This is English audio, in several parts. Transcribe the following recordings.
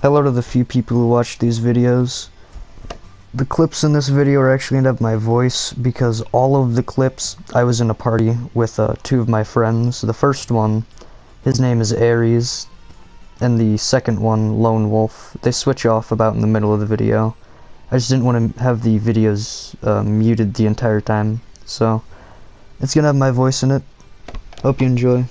Hello to the few people who watch these videos. The clips in this video are actually have my voice because all of the clips I was in a party with uh, two of my friends. The first one, his name is Aries, and the second one, Lone Wolf. They switch off about in the middle of the video. I just didn't want to have the videos uh, muted the entire time, so it's gonna have my voice in it. Hope you enjoy.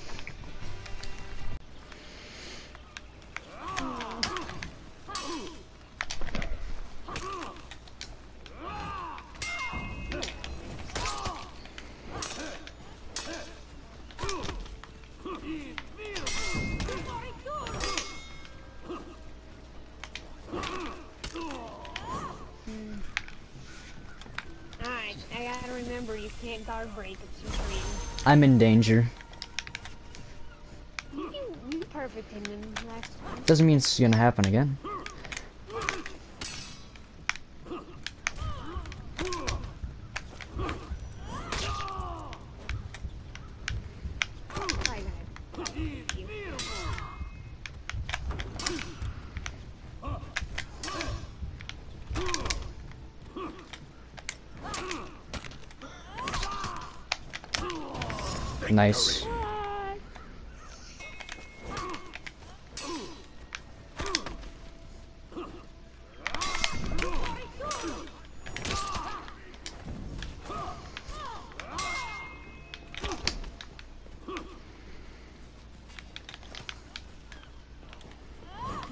You can't guard break at Supreme. I'm in danger. You, you them last time. Doesn't mean it's gonna happen again got you. Nice.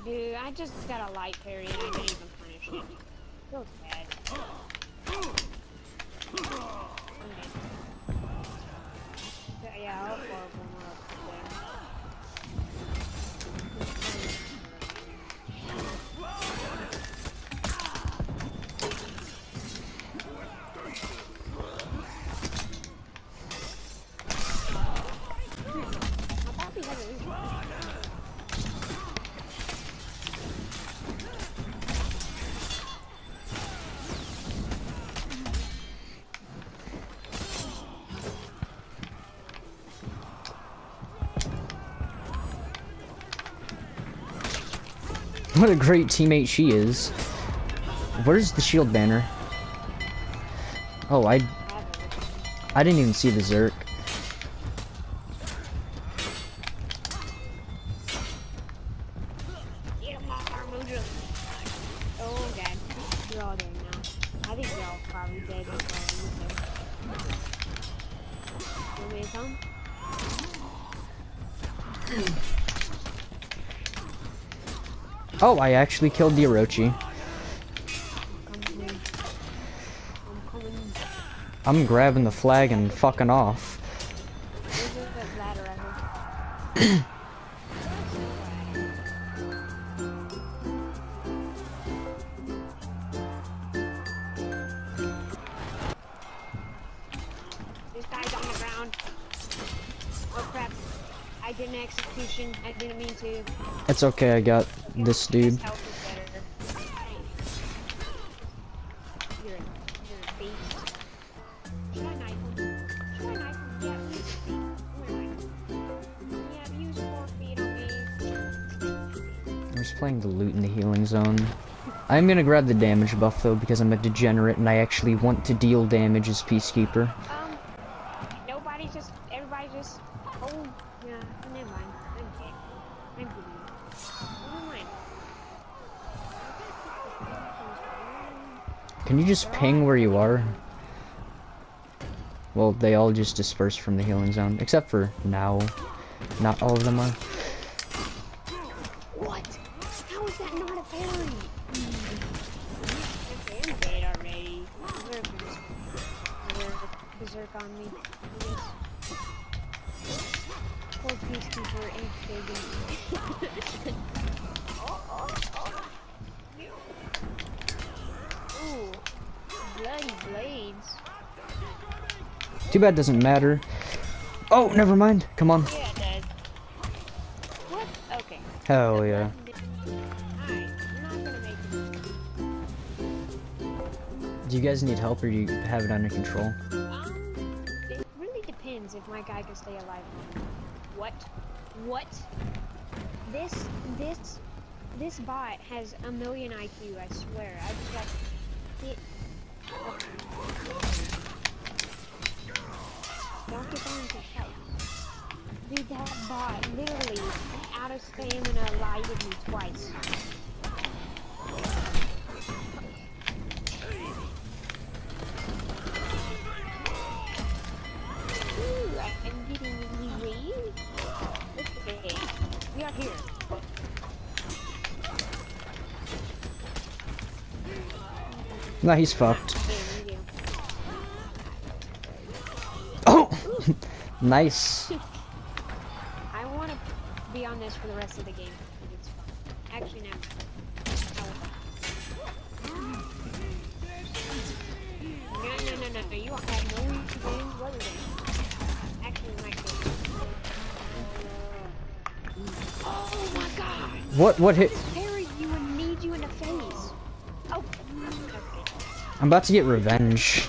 Dude, I just got a light parry and I didn't even punish it. What a great teammate she is. Where's the shield banner? Oh, I I didn't even see the Zerk. Get Oh, I actually killed the Orochi. Come to me. I'm grabbing the flag and fucking off. There's a ladder right here. This guy's on the ground. Oh crap. I did an execution. I didn't mean to. It's okay, I got this dude. I'm just playing the loot in the healing zone. I'm gonna grab the damage buff though because I'm a degenerate and I actually want to deal damage as Peacekeeper. Oh, Um, nobody just, everybody just, oh, yeah, never mind. I'm dead. I'm good. Never mind. Can you just ping where you are? Well, they all just dispersed from the healing zone, except for now. Not all of them are. What? How is that not a parry? Okay, I'm dead already. Berserk on me. Yes. Poor peacekeeper and oh, Too bad doesn't matter. Oh, never mind. Come on. Yeah. What? Okay. Hell yeah. Alright, you're not gonna make it. Do you guys need help or do you have it under control? Um, it really depends if my guy can stay alive. What? What? This, this, this bot has a million IQ. I swear. I just like it. Don't to help. Dude, that bot literally out of stamina lighted me twice. Ooh, I'm getting really Okay, we are here. Nah, he's fucked. Okay, we do. Oh! Nice. I want to be on this for the rest of the game. 'cause It's fun. Actually, never. No, no, no, no, no. You have no games other than. Actually, you might go. Oh my god! What, what hit? Parry you and need you in the face. Oh. Okay. I'm about to get revenge.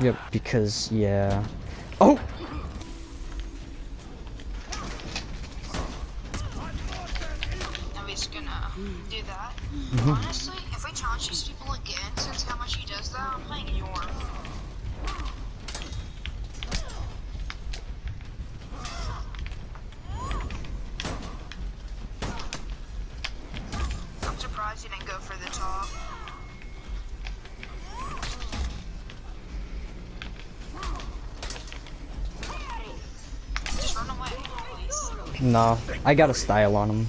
Yep, because, yeah. Oh! I'm just gonna do that. Mm-hmm. Honestly, if we challenge these people again, since how much he does that, I'm playing Jorm. Surprised he didn't go for the top. Just run away, please. No, I got a style on him.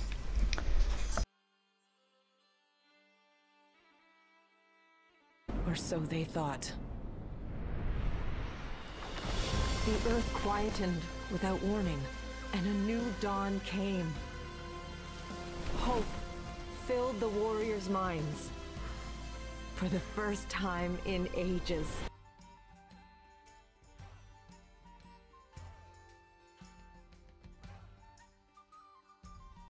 Or so they thought. The earth quietened without warning, and a new dawn came. The warriors' minds. For the first time in ages.